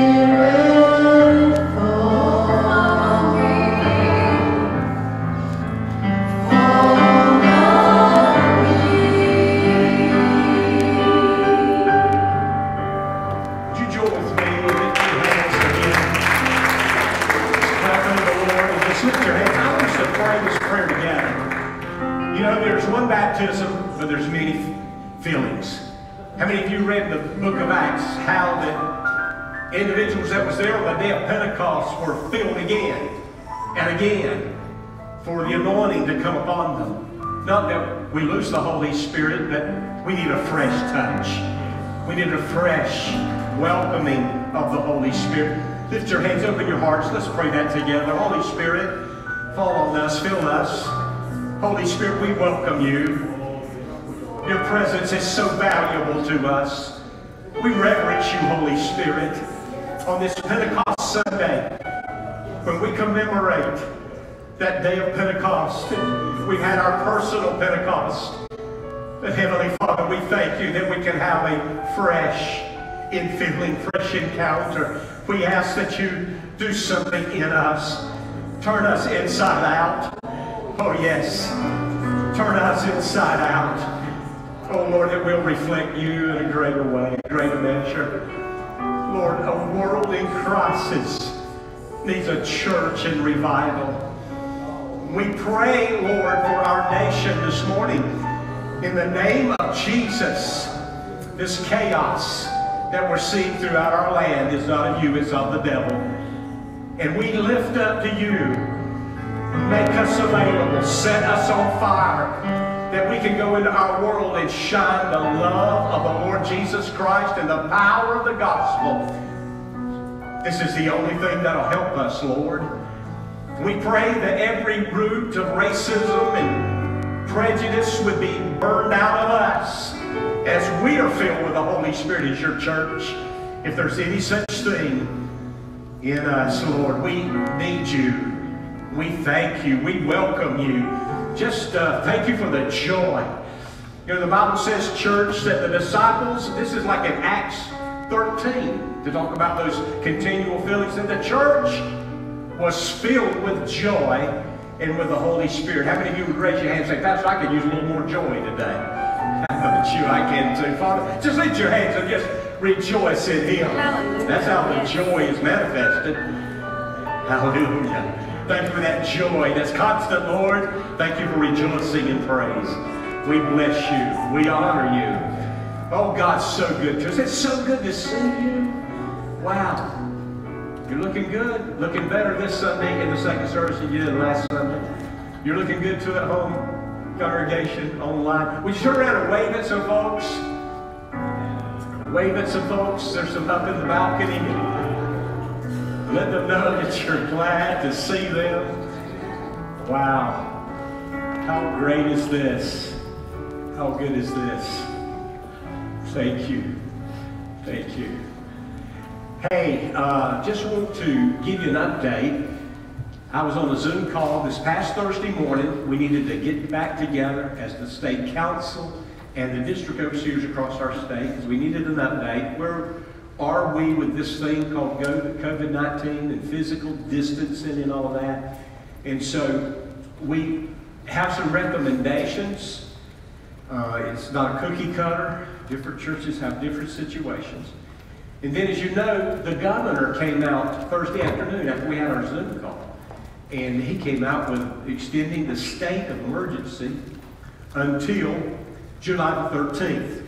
Amen. We need a fresh touch. We need a fresh welcoming of the Holy Spirit. Lift your hands, open your hearts. Let's pray that together. Holy Spirit, fall on us, fill us. Holy Spirit, we welcome you. Your presence is so valuable to us. We reverence you, Holy Spirit, on this Pentecost Sunday when we commemorate that day of Pentecost. We've had our personal Pentecost. But Heavenly Father, we thank you that we can have a fresh infilling, fresh encounter. We ask that you do something in us. Turn us inside out. Oh, yes. Turn us inside out. Oh, Lord, that we'll reflect you in a greater way, a greater measure. Lord, a world in crisis needs a church in revival. We pray, Lord, for our nation this morning. In the name of Jesus, this chaos that we're seeing throughout our land is not of you, it's of the devil. And we lift up to you. Make us available. Set us on fire. That we can go into our world and shine the love of the Lord Jesus Christ and the power of the gospel. This is the only thing that'll help us, Lord. We pray that every root of racism and prejudice would be burned out of us as we are filled with the Holy Spirit as your church. If there's any such thing in us, Lord, we need you. We thank you. We welcome you. Just uh, thank you for the joy. You know, the Bible says, church, that the disciples, this is like in Acts 13, to talk about those continual feelings, that the church was filled with joy and with the Holy Spirit. How many of you would raise your hand and say, Pastor, I could use a little more joy today? But you, I can too. Father, just lift your hands and just rejoice in Him. Hallelujah. That's how the joy is manifested. Hallelujah. Thank you for that joy that's constant, Lord. Thank you for rejoicing in praise. We bless you. We honor you. Oh, God's so good to us. It's so good to see you. Wow. You're looking good. Looking better this Sunday in the second service than you did last Sunday. You're looking good too at home congregation online. Would you turn around and wave at some folks? Wave at some folks. There's some up in the balcony. Let them know that you're glad to see them. Wow. How great is this? How good is this? Thank you. Thank you. Hey, uh, just want to give you an update. I was on a Zoom call this past Thursday morning. We needed to get back together as the state council and the district overseers across our state because we needed an update. Where are we with this thing called COVID-19 and physical distancing and all that? And so we have some recommendations. Uh, it's not a cookie cutter. Different churches have different situations. And then, as you know, the governor came out Thursday afternoon after we had our Zoom call. And he came out with extending the state of emergency until July the 13th,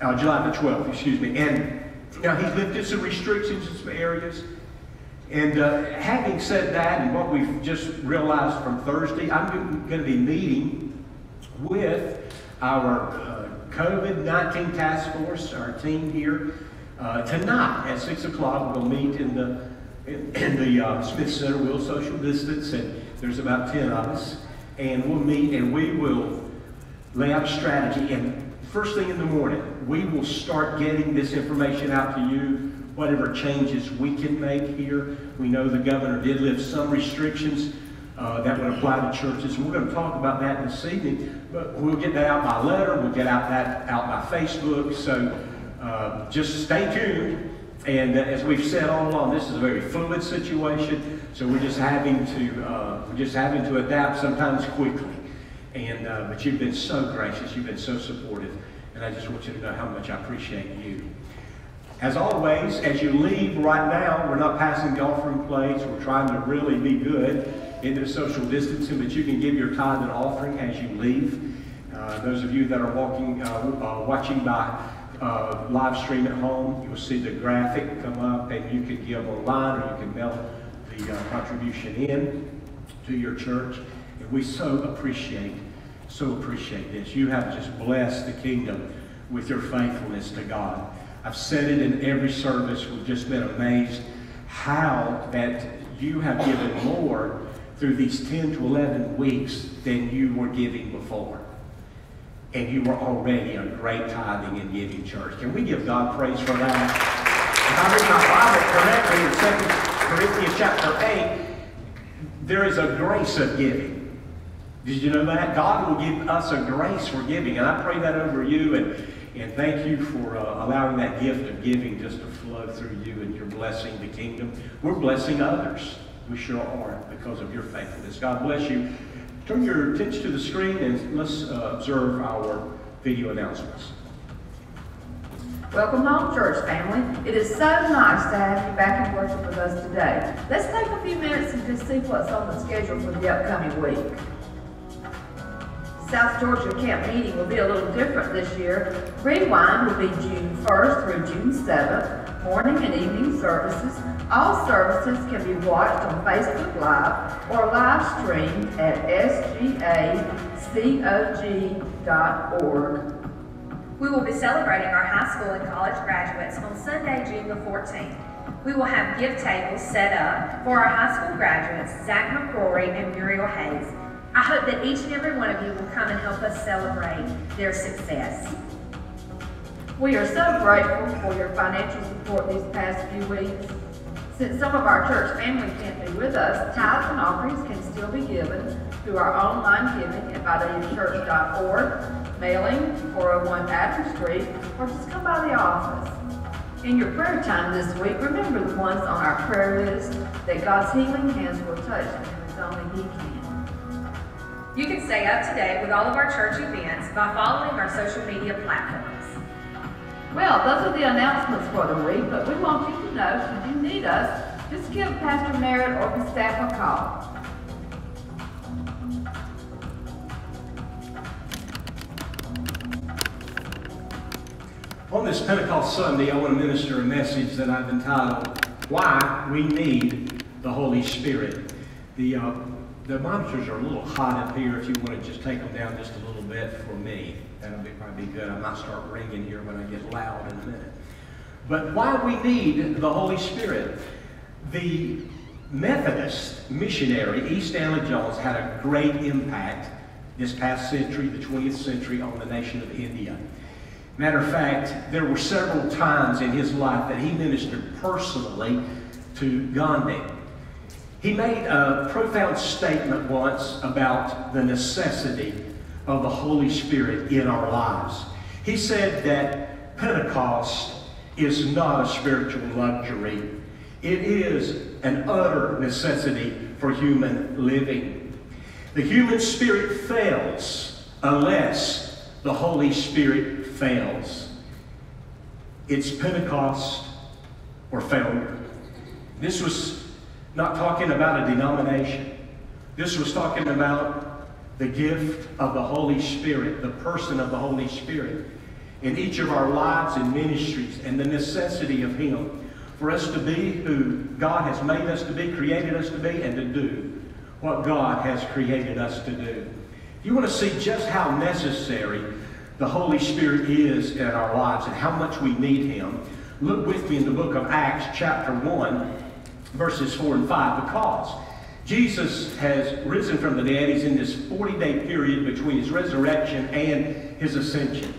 uh, July the 12th, excuse me. And now he's lifted some restrictions in some areas. And uh, having said that, and what we've just realized from Thursday, I'm going to be meeting with our uh, COVID 19 task force, our team here, uh, tonight at 6 o'clock. We'll meet in the in, in the uh, Smith Center. We'll social distance, and there's about 10 of us. And we'll meet and we will lay out a strategy. And first thing in the morning, we will start getting this information out to you, whatever changes we can make here. We know the governor did lift some restrictions uh, that would apply to churches. We're going to talk about that this evening, but we'll get that out by letter. We'll get out that out by Facebook. So uh, just stay tuned. And uh, as we've said all along, this is a very fluid situation, so we're just having to uh, we're just having to adapt sometimes quickly. And uh, but you've been so gracious, you've been so supportive, and I just want you to know how much I appreciate you. As always, as you leave right now, we're not passing the offering plates. We're trying to really be good in into social distancing, but you can give your tithe and offering as you leave. Uh, those of you that are walking, uh, watching by uh, live stream at home, you'll see the graphic come up and you can give online or you can mail the uh, contribution in to your church. And we so appreciate, so appreciate this. You have just blessed the kingdom with your faithfulness to God. I've said it in every service. We've just been amazed how that you have given more through these 10 to 11 weeks than you were giving before. And you were already a great tithing and giving church. Can we give God praise for that? If I read my Bible correctly in 2 Corinthians chapter 8, there is a grace of giving. Did you know that? God will give us a grace for giving. And I pray that over you. And, and thank you for uh, allowing that gift of giving just to flow through you and you're blessing the kingdom. We're blessing others. We sure are because of your faithfulness. God bless you. Turn your attention to the screen and let's uh, observe our video announcements. Welcome home, church family. It is so nice to have you back in worship with us today. Let's take a few minutes and just see what's on the schedule for the upcoming week. South Georgia camp meeting will be a little different this year. Rewind will be June 1st through June 7th, morning and evening services. All services can be watched on Facebook Live or live streamed at sgacog.org. We will be celebrating our high school and college graduates on Sunday, June the 14th. We will have gift tables set up for our high school graduates, Zach McCrory and Muriel Hayes. I hope that each and every one of you will come and help us celebrate their success. We are so grateful for your financial support these past few weeks. Since some of our church family can't be with us, tithes and offerings can still be given through our online giving at vitalitychurch.org, mailing 401 Patrick Street, or just come by the office. In your prayer time this week, remember the ones on our prayer list that God's healing hands will touch as only He can. You can stay up to date with all of our church events by following our social media platforms. Well, those are the announcements for the week, but we want you to know, should you need us, just give Pastor Merritt or the staff a call. On this Pentecost Sunday, I want to minister a message that I've entitled, Why We Need the Holy Spirit. The, uh, the monitors are a little hot up here if you want to just take them down just a little bit for me. That'll be probably be good. I might start ringing here when I get loud in a minute. But why we need the Holy Spirit. The Methodist missionary, E. Stanley Jones, had a great impact this past century, the 20th century, on the nation of India. Matter of fact, there were several times in his life that he ministered personally to Gandhi. He made a profound statement once about the necessity of the Holy Spirit in our lives. He said that Pentecost is not a spiritual luxury. It is an utter necessity for human living. The human spirit fails unless the Holy Spirit fails. It's Pentecost or failure. This was not talking about a denomination. This was talking about the gift of the Holy Spirit, the person of the Holy Spirit in each of our lives and ministries and the necessity of Him for us to be who God has made us to be, created us to be, and to do what God has created us to do. If you want to see just how necessary the Holy Spirit is in our lives and how much we need Him, look with me in the book of Acts, chapter 1, verses 4 and 5, because Jesus has risen from the dead. He's in this 40-day period between his resurrection and his ascension.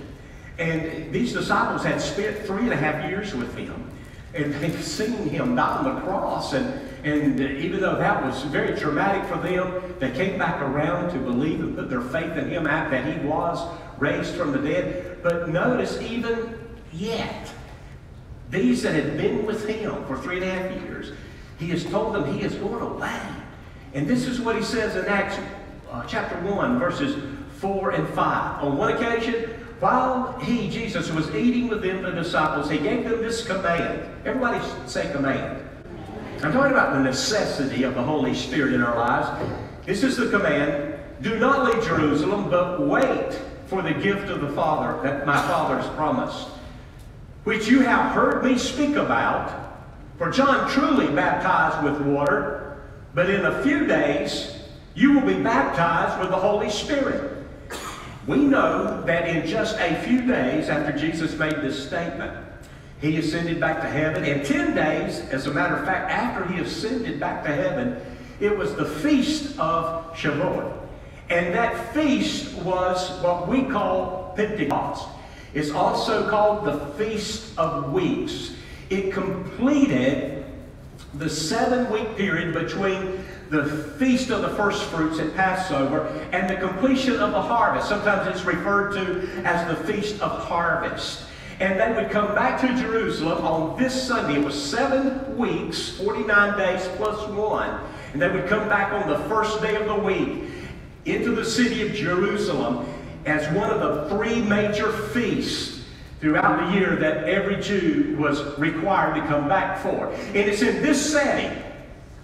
And these disciples had spent three and a half years with him. And they've seen him die on the cross. And, and even though that was very traumatic for them, they came back around to believe and put their faith in him that he was raised from the dead. But notice, even yet, these that had been with him for three and a half years, he has told them he is going away. And this is what he says in Acts uh, chapter 1, verses 4 and 5. On one occasion, while he, Jesus, was eating with them, the disciples, he gave them this command. Everybody say command. I'm talking about the necessity of the Holy Spirit in our lives. This is the command. Do not leave Jerusalem, but wait for the gift of the Father that my Father has promised, which you have heard me speak about. For John truly baptized with water, but in a few days you will be baptized with the Holy Spirit. We know that in just a few days after Jesus made this statement, he ascended back to heaven. And 10 days, as a matter of fact, after he ascended back to heaven, it was the feast of Shavuot. And that feast was what we call Pentecost. It's also called the Feast of Weeks. It completed the seven week period between the feast of the first fruits at Passover and the completion of the harvest. Sometimes it's referred to as the Feast of Harvest. And they would come back to Jerusalem on this Sunday. It was seven weeks, 49 days plus one. And they would come back on the first day of the week into the city of Jerusalem as one of the three major feasts throughout the year that every Jew was required to come back for. And it's in this setting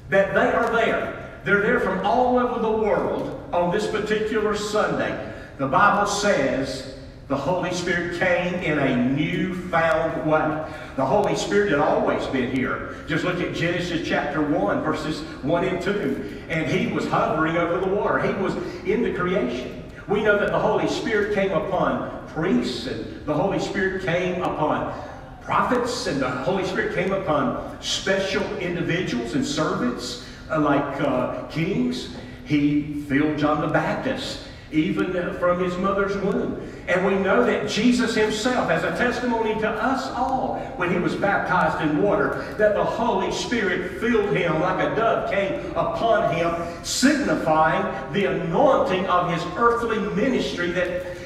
that they are there. They're there from all over the world on this particular Sunday. The Bible says the Holy Spirit came in a new-found way. The Holy Spirit had always been here. Just look at Genesis chapter 1, verses 1 and 2. And he was hovering over the water. He was in the creation. We know that the Holy Spirit came upon priests, and the Holy Spirit came upon prophets, and the Holy Spirit came upon special individuals and servants uh, like uh, kings. He filled John the Baptist even from his mother's womb. And we know that Jesus himself, as a testimony to us all, when he was baptized in water, that the Holy Spirit filled him like a dove came upon him, signifying the anointing of his earthly ministry that,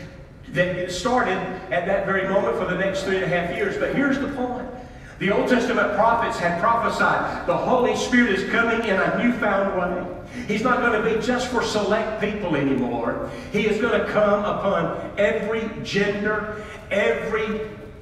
that started at that very moment for the next three and a half years. But here's the point. The Old Testament prophets had prophesied the Holy Spirit is coming in a newfound way. He's not going to be just for select people anymore. He is going to come upon every gender, every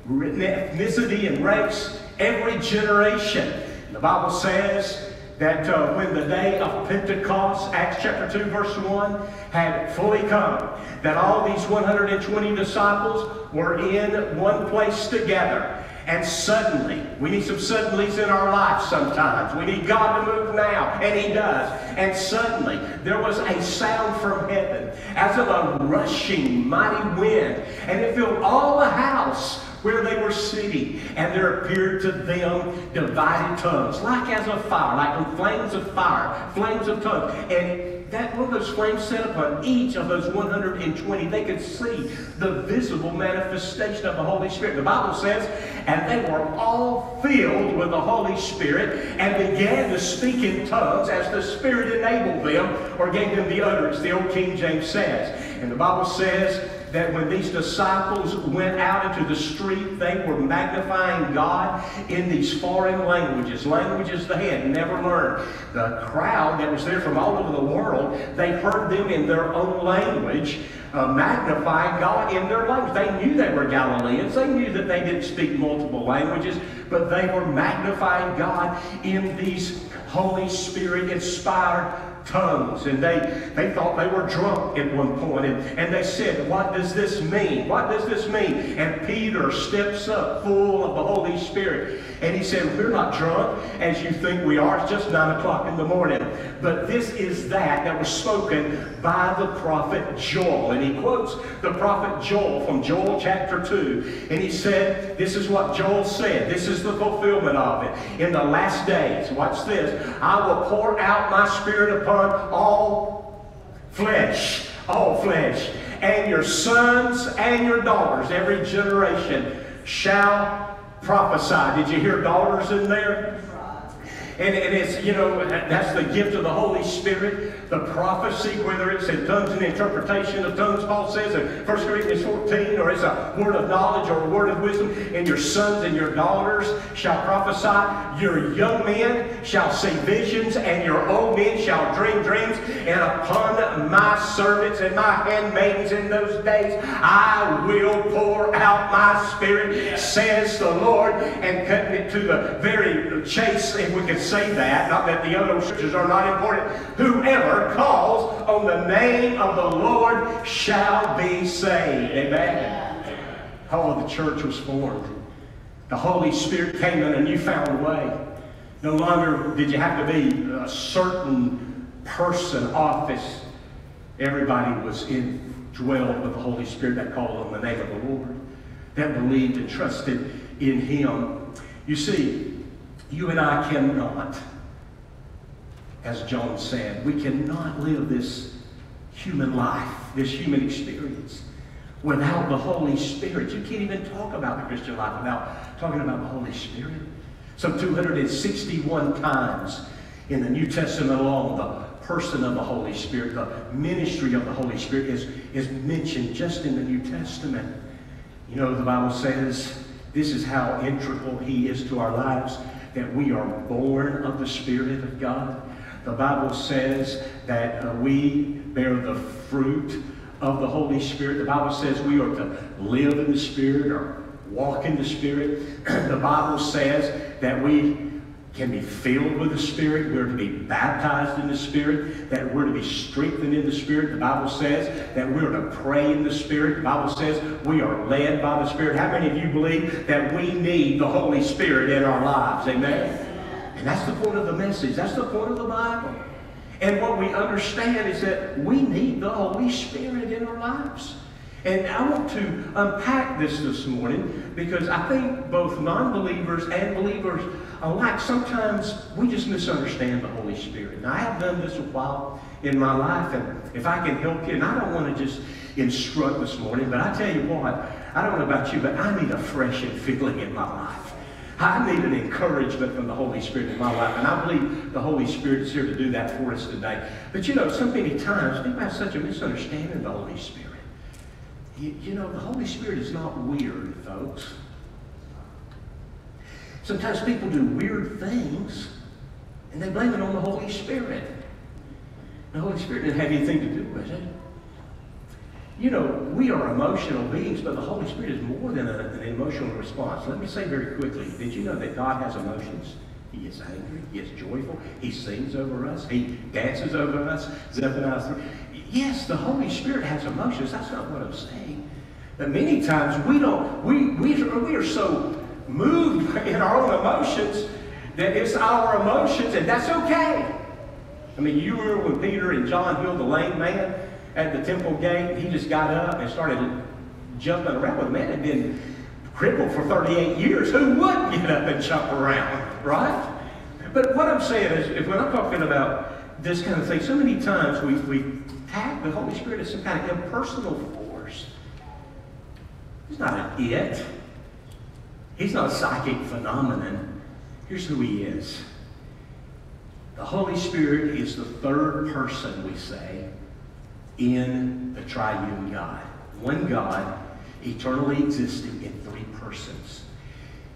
ethnicity and race, every generation. The Bible says that uh, when the day of Pentecost, Acts chapter 2, verse 1, had fully come, that all these 120 disciples were in one place together. And suddenly, we need some suddenlies in our life sometimes. We need God to move now, and He does. And suddenly, there was a sound from heaven as of a rushing mighty wind, and it filled all the house where they were sitting, and there appeared to them divided tongues, like as of fire, like flames of fire, flames of tongues. And that one of those flames set upon each of those 120, they could see the visible manifestation of the Holy Spirit. The Bible says, and they were all filled with the Holy Spirit and began to speak in tongues as the Spirit enabled them or gave them the utterance, the old King James says. And the Bible says, that when these disciples went out into the street, they were magnifying God in these foreign languages, languages they had never learned. The crowd that was there from all over the world, they heard them in their own language. Uh, magnify God in their language. They knew they were Galileans. They knew that they didn't speak multiple languages, but they were magnifying God in these Holy Spirit inspired tongues. And they, they thought they were drunk at one. And, and they said, What does this mean? What does this mean? And Peter steps up full of the Holy Spirit. And he said, We're not drunk as you think we are. It's just 9 o'clock in the morning. But this is that that was spoken by the prophet Joel. And he quotes the prophet Joel from Joel chapter 2. And he said, This is what Joel said. This is the fulfillment of it. In the last days, watch this, I will pour out my spirit upon all flesh. All flesh. And your sons and your daughters, every generation, shall prophesy. Did you hear daughters in there? And, and it's, you know, that's the gift of the Holy Spirit, the prophecy, whether it's in tongues and interpretation of tongues, Paul says in 1 Corinthians 14, or it's a word of knowledge or a word of wisdom, and your sons and your daughters shall prophesy, your young men shall see visions, and your old men shall dream dreams, and upon my servants and my handmaidens in those days I will pour out my spirit, says the Lord, and cutting it to the very chase, if we can say that, not that the other scriptures are not important. Whoever calls on the name of the Lord shall be saved. Amen. Oh, the church was formed. The Holy Spirit came in a newfound way. No longer did you have to be a certain person, office. Everybody was indwelled with the Holy Spirit that called on the name of the Lord, that believed and trusted in Him. You see, you and I cannot, as John said, we cannot live this human life, this human experience, without the Holy Spirit. You can't even talk about the Christian life without talking about the Holy Spirit. Some 261 times in the New Testament alone, the person of the Holy Spirit, the ministry of the Holy Spirit is, is mentioned just in the New Testament. You know, the Bible says this is how integral He is to our lives, that we are born of the Spirit of God. The Bible says that uh, we bear the fruit of the Holy Spirit. The Bible says we are to live in the Spirit or walk in the Spirit. the Bible says that we can be filled with the Spirit. We're to be baptized in the Spirit. That we're to be strengthened in the Spirit. The Bible says that we're to pray in the Spirit. The Bible says we are led by the Spirit. How many of you believe that we need the Holy Spirit in our lives? Amen? And that's the point of the message. That's the point of the Bible. And what we understand is that we need the Holy Spirit in our lives. And I want to unpack this this morning because I think both non-believers and believers alike, sometimes we just misunderstand the Holy Spirit. Now, I have done this a while in my life, and if I can help you, and I don't want to just instruct this morning, but I tell you what, I don't know about you, but I need a fresh and feeling in my life. I need an encouragement from the Holy Spirit in my life, and I believe the Holy Spirit is here to do that for us today. But you know, so many times people have such a misunderstanding of the Holy Spirit. You, you know, the Holy Spirit is not weird, folks. Sometimes people do weird things and they blame it on the Holy Spirit. The Holy Spirit didn't have anything to do with it. You know, we are emotional beings, but the Holy Spirit is more than a, an emotional response. Let me say very quickly did you know that God has emotions? He is angry. He is joyful. He sings over us. He dances over us. Zephaniah 3. Yes, the Holy Spirit has emotions. That's not what I'm saying. But many times we don't, we, we, we are so moved in our own emotions that it's our emotions, and that's okay. I mean, you remember when Peter and John healed the lame man at the temple gate? He just got up and started jumping around. Well, the man had been crippled for 38 years. Who would get up and jump around, right? But what I'm saying is, if when I'm talking about this kind of thing, so many times we, we the Holy Spirit as some kind of impersonal force. He's not an it. He's not a psychic phenomenon. Here's who he is. The Holy Spirit is the third person, we say, in the triune God. One God, eternally existing in three persons.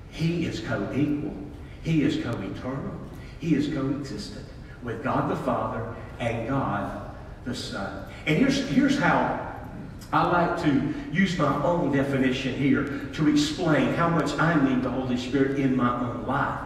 He is co-equal. He is co-eternal. He is co-existent with God the Father and God the Son. And here's, here's how I like to use my own definition here to explain how much I need the Holy Spirit in my own life.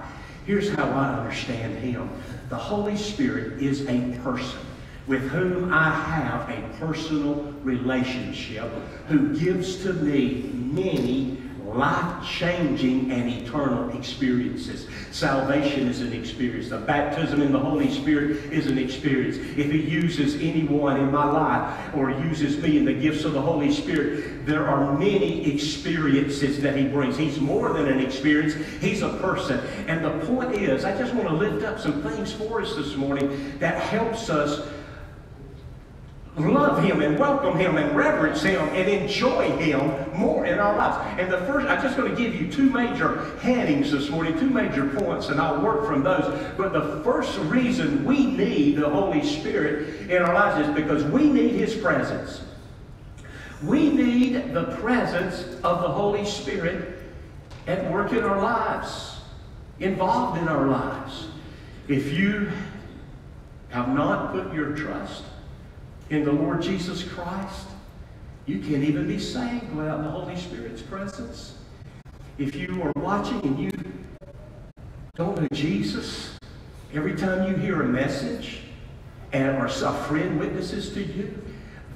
Here's how I understand Him. The Holy Spirit is a person with whom I have a personal relationship who gives to me many life-changing and eternal experiences. Salvation is an experience. The baptism in the Holy Spirit is an experience. If He uses anyone in my life or uses me in the gifts of the Holy Spirit, there are many experiences that He brings. He's more than an experience. He's a person. And the point is, I just want to lift up some things for us this morning that helps us love him and welcome him and reverence him and enjoy him more in our lives. And the first, I'm just going to give you two major headings this morning, two major points, and I'll work from those. But the first reason we need the Holy Spirit in our lives is because we need his presence. We need the presence of the Holy Spirit at work in our lives, involved in our lives. If you have not put your trust in the Lord Jesus Christ, you can't even be saved without the Holy Spirit's presence. If you are watching and you don't know Jesus, Every time you hear a message and or a friend witnesses to you,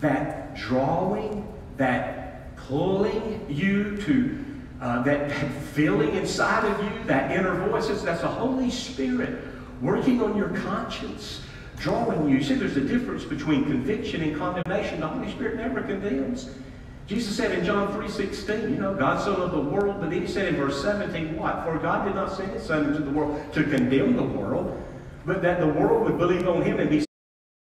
that drawing, that pulling you to uh, that, that feeling inside of you, that inner voices, that's the Holy Spirit working on your conscience, drawing you. See, there's a difference between conviction and condemnation. The Holy Spirit never condemns. Jesus said in John 3.16, you know, God so loved the world, but he said in verse 17, what? For God did not send his son into the world to condemn the world, but that the world would believe on him and be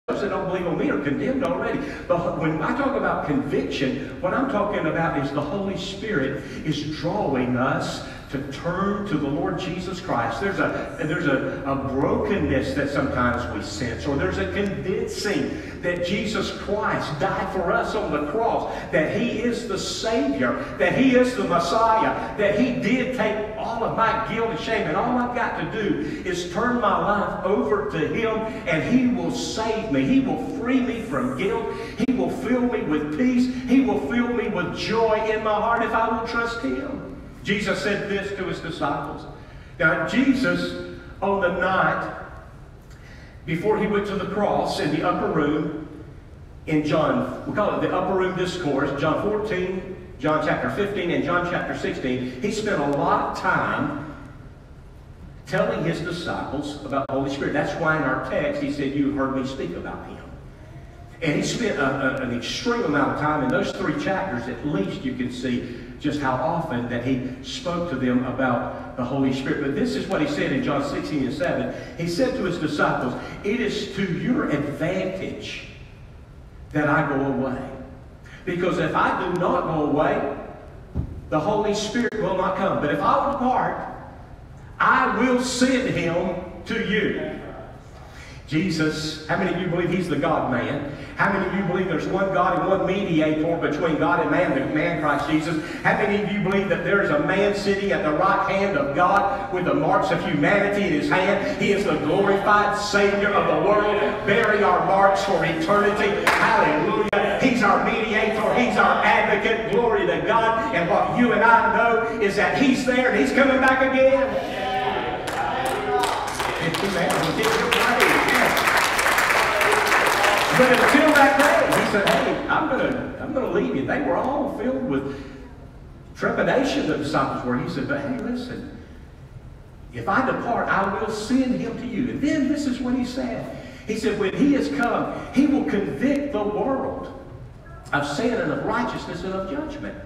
those that don't believe on me are condemned already. But when I talk about conviction, what I'm talking about is the Holy Spirit is drawing us to turn to the Lord Jesus Christ. There's a there's a, a brokenness that sometimes we sense, or there's a convincing that Jesus Christ died for us on the cross, that He is the Savior, that He is the Messiah, that He did take all of my guilt and shame, and all I've got to do is turn my life over to Him, and He will save me. He will free me from guilt. He will fill me with peace. He will fill me with joy in my heart if I will trust Him. Jesus said this to his disciples. Now, Jesus, on the night before he went to the cross in the upper room, in John, we call it the upper room discourse, John 14, John chapter 15, and John chapter 16, he spent a lot of time telling his disciples about the Holy Spirit. That's why in our text he said, You heard me speak about him. And he spent a, a, an extreme amount of time in those three chapters, at least you can see just how often that he spoke to them about the Holy Spirit. But this is what he said in John 16 and 7. He said to his disciples, It is to your advantage that I go away. Because if I do not go away, the Holy Spirit will not come. But if I depart, I will send him to you. Jesus, how many of you believe he's the God man? How many of you believe there's one God and one mediator between God and man, the man Christ Jesus? How many of you believe that there is a man sitting at the right hand of God with the marks of humanity in his hand? He is the glorified Savior of the world, bearing our marks for eternity. Hallelujah. He's our mediator. He's our advocate. Glory to God. And what you and I know is that he's there and he's coming back again. Amen. But until that day, he said, hey, I'm gonna, I'm gonna leave you. They were all filled with trepidation, the disciples were. He said, but hey, listen, if I depart, I will send him to you. And then this is what he said. He said, when he has come, he will convict the world of sin and of righteousness and of judgment.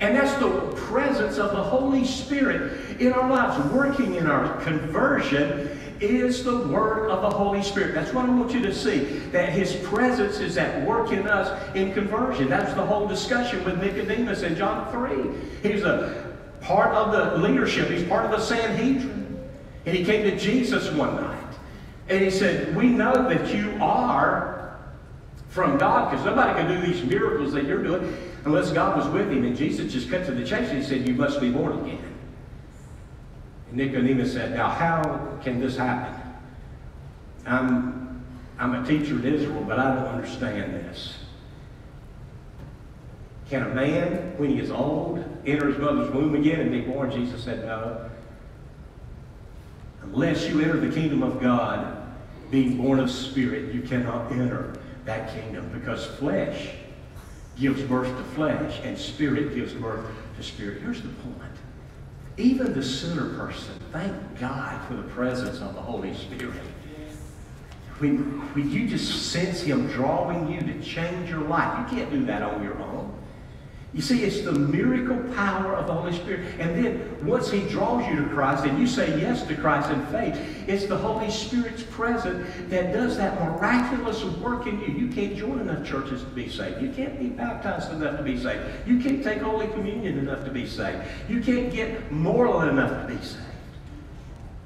And that's the presence of the Holy Spirit in our lives, working in our conversion is the work of the Holy Spirit. That's what I want you to see, that His presence is at work in us in conversion. That's the whole discussion with Nicodemus in John 3. He's a part of the leadership. He's part of the Sanhedrin. And he came to Jesus one night. And he said, we know that you are from God, because nobody can do these miracles that you're doing unless God was with him. And Jesus just cut to the chase and he said, you must be born again. Nicodemus said, Now, how can this happen? I'm, I'm a teacher in Israel, but I don't understand this. Can a man, when he is old, enter his mother's womb again and be born? Jesus said, No. Unless you enter the kingdom of God, being born of spirit, you cannot enter that kingdom because flesh gives birth to flesh and spirit gives birth to spirit. Here's the point. Even the sinner person, thank God for the presence of the Holy Spirit. When, when you just sense Him drawing you to change your life, you can't do that on your own. You see, it's the miracle power of the Holy Spirit. And then once He draws you to Christ and you say yes to Christ in faith, it's the Holy Spirit's presence that does that miraculous work in you. You can't join enough churches to be saved. You can't be baptized enough to be saved. You can't take Holy Communion enough to be saved. You can't get moral enough to be saved.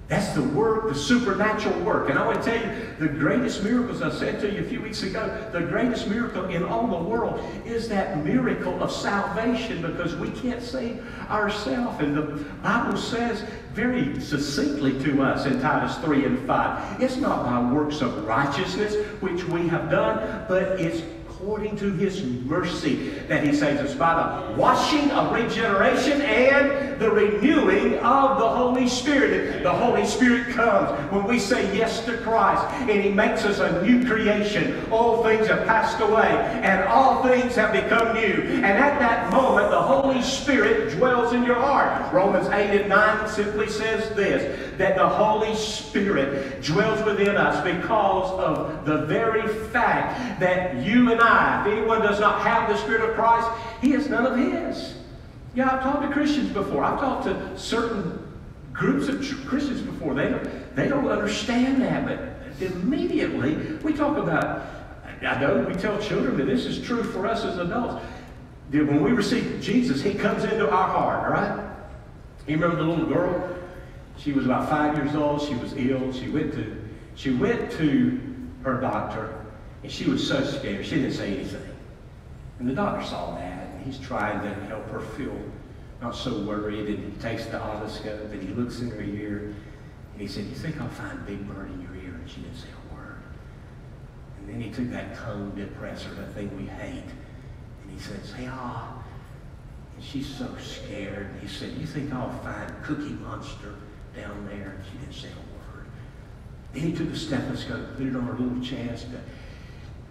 That's the work, the supernatural work. And I want to tell you, the greatest miracles I said to you a few weeks ago, the greatest miracle in all the world is that miracle of salvation because we can't save ourselves. And the Bible says very succinctly to us in Titus 3 and 5, it's not by works of righteousness which we have done, but it's according to his mercy that he saves us by the washing of regeneration and the renewing of the Holy Spirit. The Holy Spirit comes when we say yes to Christ and he makes us a new creation. All things have passed away and all things have become new. And at that moment, the Holy Spirit dwells in your heart. Romans 8 and 9 simply says this, that the Holy Spirit dwells within us because of the very fact that you and I, if anyone does not have the Spirit of Christ, he is none of his. Yeah, I've talked to Christians before. I've talked to certain groups of Christians before. They don't, they don't understand that, but immediately we talk about, I know we tell children, but this is true for us as adults. When we receive Jesus, he comes into our heart, right? You remember the little girl? She was about five years old. She was ill. She went to, she went to her doctor, and she was so scared. She didn't say anything. And the doctor saw that, and he's trying to help her feel not so worried. And he takes the otoscope, and he looks in her ear, and he said, you think I'll find Big Bird in your ear? And she didn't say a word. And then he took that tongue depressor, that thing we hate, and he said, say, ah. And she's so scared. And he said, you think I'll find Cookie Monster down there? And she didn't say a word. Then he took a stethoscope, put it on her little chest to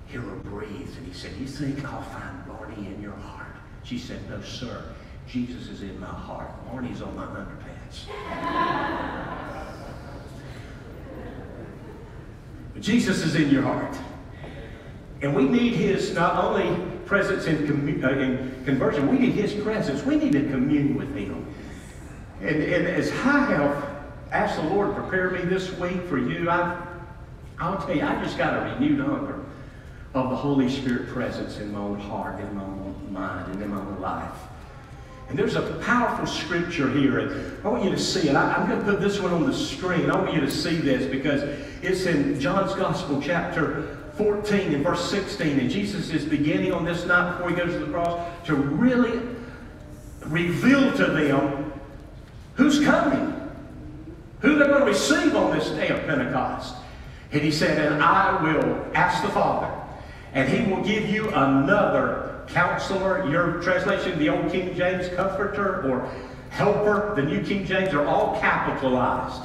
hear her breathe. And he said, you think I'll find Barney in your heart? She said, no, sir. Jesus is in my heart. Barney's on my underpants. but Jesus is in your heart. And we need his not only presence in, uh, in conversion, we need his presence. We need to commune with him. And, and as I have asked the Lord to prepare me this week for you, I, I'll tell you, I just got a renewed hunger of the Holy Spirit presence in my own heart, in my own mind, and in my own life. And there's a powerful scripture here, and I want you to see it. I, am going to put this one on the screen. I want you to see this because it's in John's Gospel, chapter 14 and verse 16. And Jesus is beginning on this night before he goes to the cross to really reveal to them who's coming, who they're going to receive on this day of Pentecost. And he said, And I will ask the Father, and he will give you another counselor. Your translation, the old King James, comforter or helper, the New King James are all capitalized.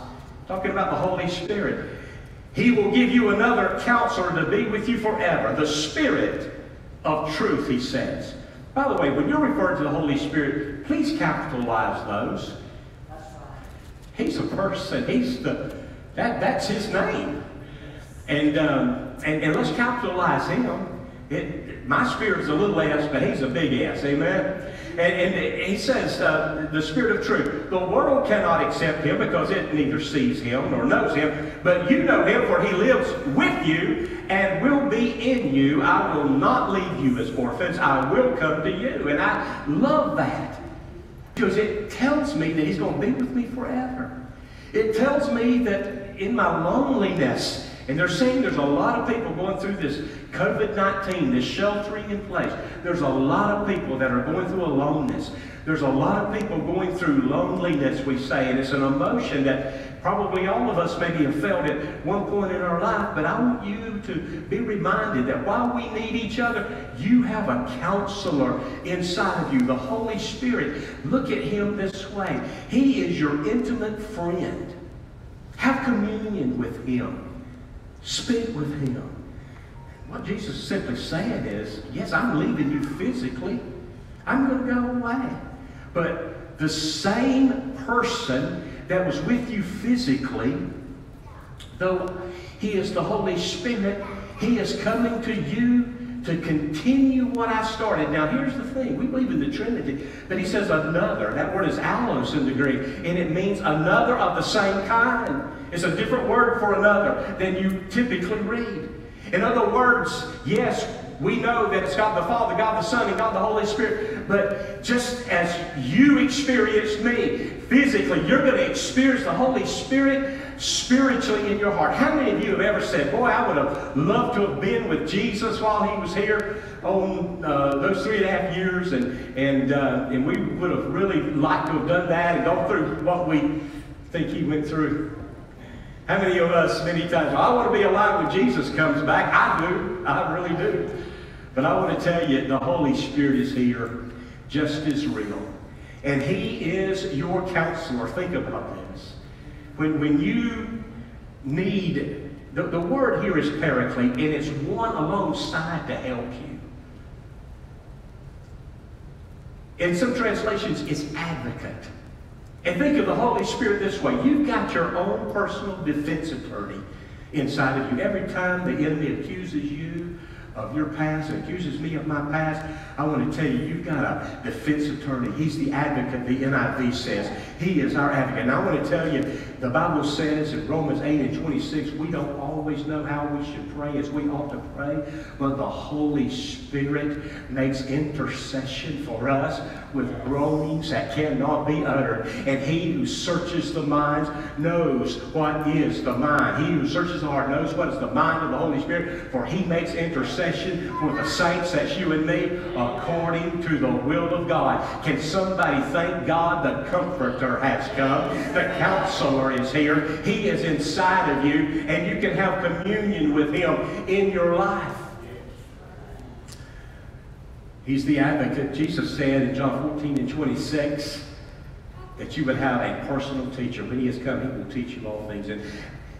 Talking about the Holy Spirit. He will give you another counselor to be with you forever, the Spirit of truth, he says. By the way, when you're referring to the Holy Spirit, please capitalize those. He's a person. He's the that that's his name. And um, and, and let's capitalize him. It, my spirit's a little S, but he's a big S. Amen. And, and he says, uh, the Spirit of truth. The world cannot accept him because it neither sees him nor knows him. But you know him, for he lives with you and will be in you. I will not leave you as orphans. I will come to you. And I love that because it tells me that he's going to be with me forever. It tells me that in my loneliness, and they're saying there's a lot of people going through this COVID 19, this sheltering in place. There's a lot of people that are going through aloneness. There's a lot of people going through loneliness, we say, and it's an emotion that probably all of us maybe have felt at one point in our life. But I want you to be reminded that while we need each other, you have a counselor inside of you, the Holy Spirit. Look at him this way He is your intimate friend. Have communion with him. Speak with him. What Jesus is simply saying is, yes, I'm leaving you physically. I'm going to go away. But the same person that was with you physically, though he is the Holy Spirit, he is coming to you to continue what I started. Now, here's the thing. We believe in the Trinity, but he says another. That word is allos in the Greek, and it means another of the same kind. It's a different word for another than you typically read. In other words, yes, we know that it's God the Father, God the Son, and God the Holy Spirit. But just as you experienced me physically, you're going to experience the Holy Spirit spiritually in your heart. How many of you have ever said, Boy, I would have loved to have been with Jesus while he was here on uh, those three and a half years, and, and, uh, and we would have really liked to have done that and gone through what we think he went through? How many of us, many times, I want to be alive when Jesus comes back? I do. I really do. But I want to tell you, the Holy Spirit is here just as real. And He is your counselor. Think about this. When, when you need, the, the word here is paraclete, and it's one alongside to help you. In some translations, it's advocate. And think of the Holy Spirit this way. You've got your own personal defense attorney inside of you. Every time the enemy accuses you of your past accuses me of my past, I want to tell you, you've got a defense attorney. He's the advocate, the NIV says. He is our advocate. And I want to tell you, the Bible says in Romans 8 and 26, we don't always know how we should pray as we ought to pray, but the Holy Spirit makes intercession for us with groanings that cannot be uttered. And he who searches the minds knows what is the mind. He who searches the heart knows what is the mind of the Holy Spirit, for he makes intercession for the saints, that's you and me, according to the will of God. Can somebody thank God the Comforter has come? The Counselor is here. He is inside of you, and you can have communion with Him in your life. He's the advocate. Jesus said in John 14 and 26 that you would have a personal teacher. When he has come, he will teach you all things. And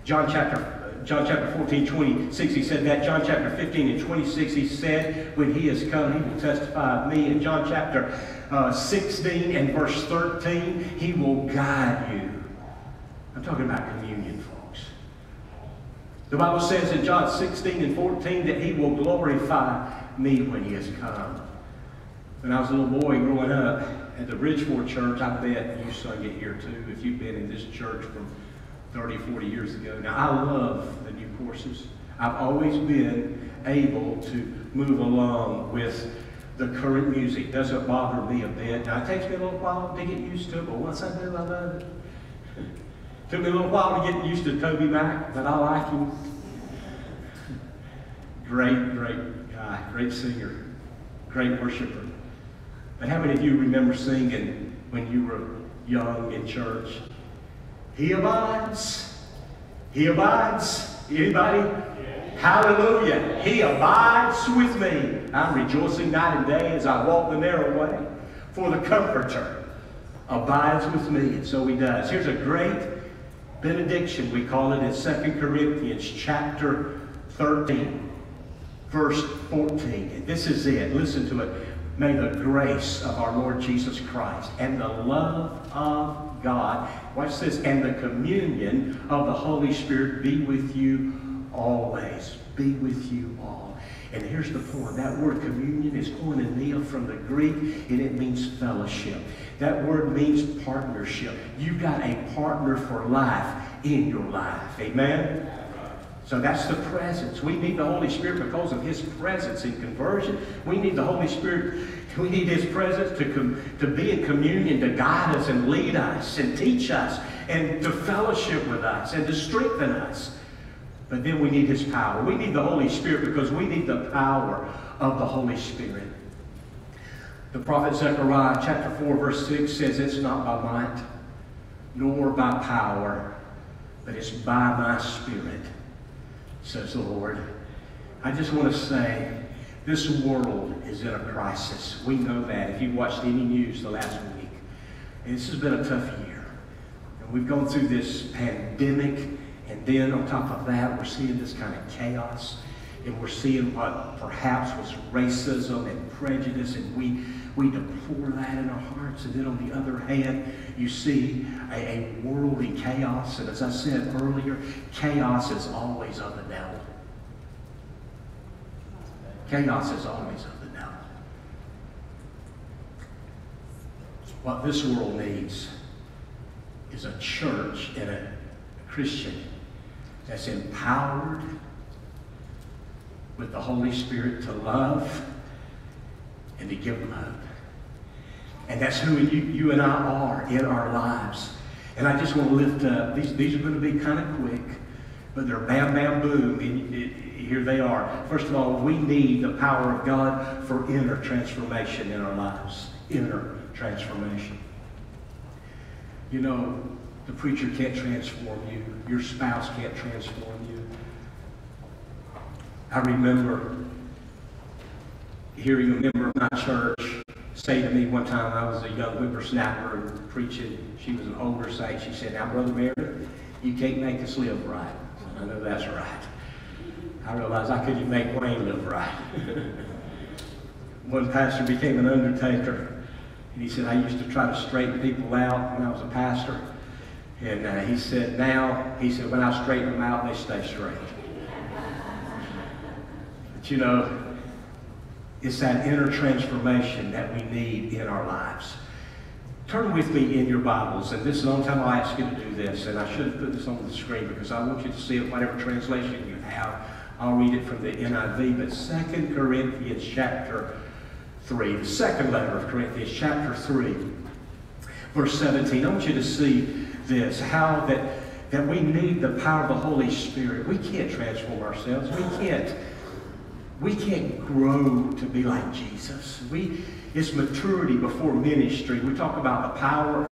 John chapter John chapter 14, 26, he said that. John chapter 15 and 26, he said, when he has come, he will testify of me. In John chapter uh, 16 and verse 13, he will guide you. I'm talking about communion, folks. The Bible says in John 16 and 14 that he will glorify me when he has come. When I was a little boy growing up at the Bridgeport Church, I bet you sung it here too, if you've been in this church from 30, 40 years ago. Now, I love the new courses. I've always been able to move along with the current music. Doesn't bother me a bit. Now, it takes me a little while to get used to it, but once I do, I love it. Took me a little while to get used to TobyMac, but I like him. Great, great guy, great singer, great worshiper. But how many of you remember singing when you were young in church? He abides. He abides. Anybody? Hallelujah. He abides with me. I'm rejoicing night and day as I walk the narrow way. For the Comforter abides with me. And so he does. Here's a great benediction. We call it in 2 Corinthians chapter 13, verse 14. This is it. Listen to it. May the grace of our Lord Jesus Christ and the love of God. Watch this. And the communion of the Holy Spirit be with you always. Be with you all. And here's the point. That word communion is koinonia from the Greek, and it means fellowship. That word means partnership. You got a partner for life in your life. Amen? So that's the presence. We need the Holy Spirit because of His presence in conversion. We need the Holy Spirit we need His presence to, com- to be in communion, to guide us and lead us and teach us and to fellowship with us and to strengthen us. But then we need His power. We need the Holy Spirit because we need the power of the Holy Spirit. The prophet Zechariah chapter 4 verse 6 says, It's not by might nor by power, but it's by my Spirit, says the Lord. I just want to say, this world is in a crisis. We know that if you watched any news the last week. And this has been a tough year. And we've gone through this pandemic, and then on top of that, we're seeing this kind of chaos. And we're seeing what perhaps was racism and prejudice, and we, we deplore that in our hearts. And then on the other hand, you see a, a world in chaos. And as I said earlier, chaos is always of the devil. Chaos is always of the devil. What this world needs is a church and a Christian that's empowered with the Holy Spirit to love and to give love. And that's who you, you and I are in our lives. And I just want to lift up, these, these are going to be kind of quick, but they're bam, bam, boom. And it, here they are. First of all, we need the power of God for inner transformation in our lives. Inner transformation. You know, the preacher can't transform you. Your spouse can't transform you. I remember hearing a member of my church say to me one time, I was a young whippersnapper and preaching. She was an older saint. She said, Now, Brother Mary, you can't make us live right. I know that's right. I realized I couldn't make Wayne live right. one pastor became an undertaker, and he said, I used to try to straighten people out when I was a pastor. And uh, he said, now, he said, when I straighten them out, they stay straight. But you know, it's that inner transformation that we need in our lives. Turn with me in your Bibles, and this is the only time I ask you to do this, and I should have put this on the screen because I want you to see it, whatever translation you have. I'll read it from the NIV, but 2 Corinthians chapter 3, the second letter of Corinthians chapter 3, verse 17. I want you to see this, how that, that we need the power of the Holy Spirit. We can't transform ourselves. We can't we can't grow to be like Jesus. We, it's maturity before ministry. We talk about the power of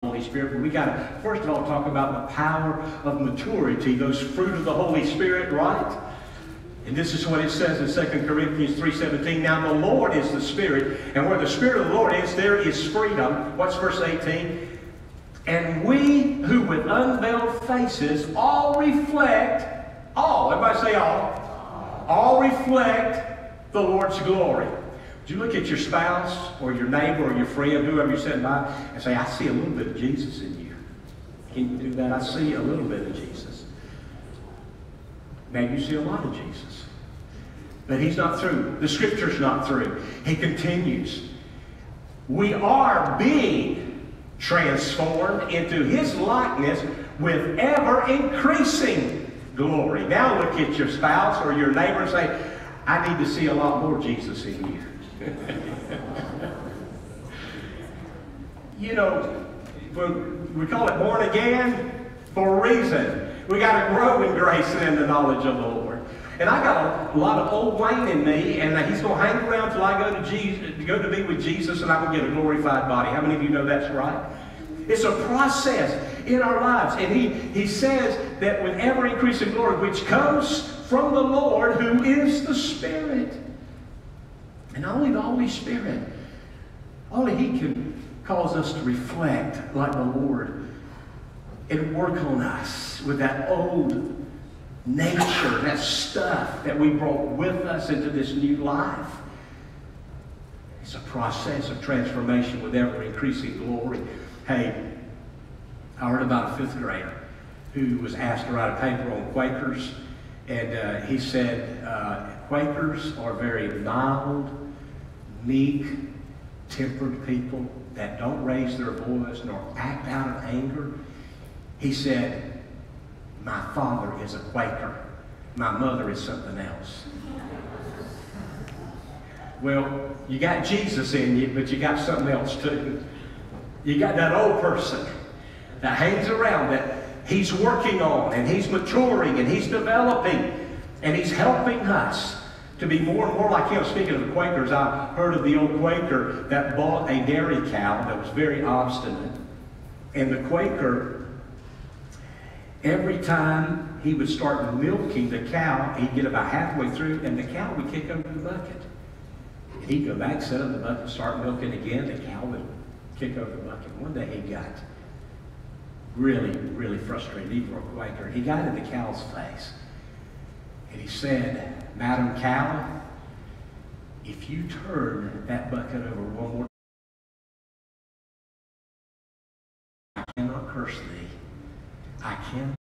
the Holy Spirit, but we got to, first of all, talk about the power of maturity, those fruit of the Holy Spirit, right? And this is what it says in 2 Corinthians 3.17. Now the Lord is the Spirit, and where the Spirit of the Lord is, there is freedom. What's verse 18? And we who with unveiled faces all reflect, all, everybody say all, all reflect the Lord's glory. Would you look at your spouse or your neighbor or your friend, whoever you're sitting by, and say, I see a little bit of Jesus in you? Can you do that? I see a little bit of Jesus. Maybe you see a lot of Jesus. But he's not through. The scripture's not through. He continues. We are being transformed into his likeness with ever increasing glory. Now look at your spouse or your neighbor and say, I need to see a lot more Jesus in you. you know, we call it born again for a reason. We got to grow in grace and in the knowledge of the Lord. And I got a, lot of old Wayne in me, and uh, he's going to hang around till I go to Jesus, go to be with Jesus, and I will get a glorified body. How many of you know that's right? It's a process in our lives. And he, he says that with ever increasing glory, which comes from the Lord who is the Spirit. And only the Holy Spirit, only He can cause us to reflect like the Lord and work on us with that old nature, that stuff that we brought with us into this new life. It's a process of transformation with ever increasing glory. Hey, I heard about a fifth grader who was asked to write a paper on Quakers, and uh, he said, uh, Quakers are very mild, meek, tempered people that don't raise their voice nor act out of anger. He said, My father is a Quaker. My mother is something else. Well, you got Jesus in you, but you got something else too. You got that old person that hangs around that he's working on and he's maturing and he's developing and he's helping us to be more and more like him. Speaking of the Quakers, I heard of the old Quaker that bought a dairy cow that was very obstinate. And the Quaker, every time he would start milking the cow, he'd get about halfway through and the cow would kick over the bucket. And he'd go back, set up the bucket, start milking again. The cow would kick over the bucket. One day he got really, really frustrated. He broke Quaker. He got in the cow's face and he said, Madam Cow, if you turn that bucket over one more time, I cannot curse thee. I can